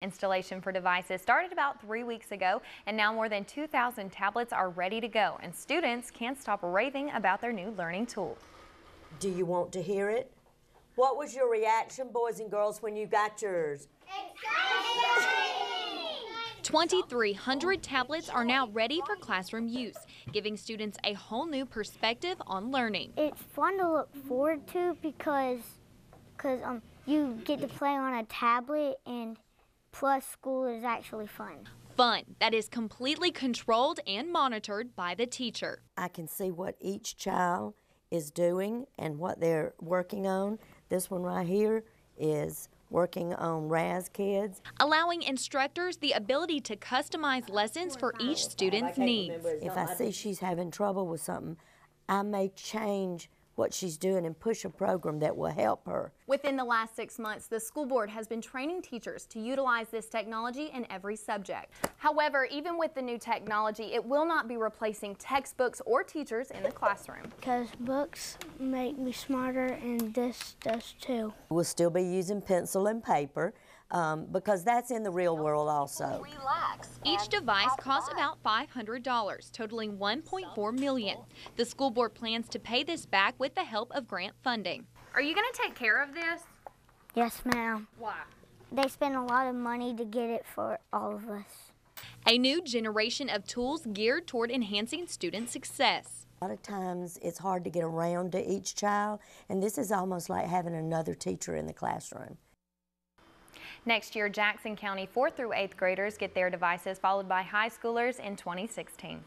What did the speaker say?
Installation for devices started about three weeks ago, and now more than 2,000 tablets are ready to go, and students can't stop raving about their new learning tool. Do you want to hear it? What was your reaction, boys and girls, when you got yours? 2,300 tablets are now ready for classroom use, giving students a whole new perspective on learning. It's fun to look forward to because cause, um, you get to play on a tablet and plus school is actually fun. Fun that is completely controlled and monitored by the teacher. I can see what each child is doing and what they're working on. This one right here is working on Raz-Kids. Allowing instructors the ability to customize lessons for each student's needs. If I see she's having trouble with something, I may change what she's doing and push a program that will help her. Within the last six months, the school board has been training teachers to utilize this technology in every subject. However, even with the new technology, it will not be replacing textbooks or teachers in the classroom. Because books make me smarter and this does too. We'll still be using pencil and paper um, because that's in the real world also. Relax. Each device costs about $500, totaling 1.4 million. The school board plans to pay this back with the help of grant funding. Are you going to take care of this? Yes, ma'am. Why? They spend a lot of money to get it for all of us. A new generation of tools geared toward enhancing student success. A lot of times it's hard to get around to each child, and this is almost like having another teacher in the classroom. Next year, Jackson County 4th through 8th graders get their devices, followed by high schoolers in 2016.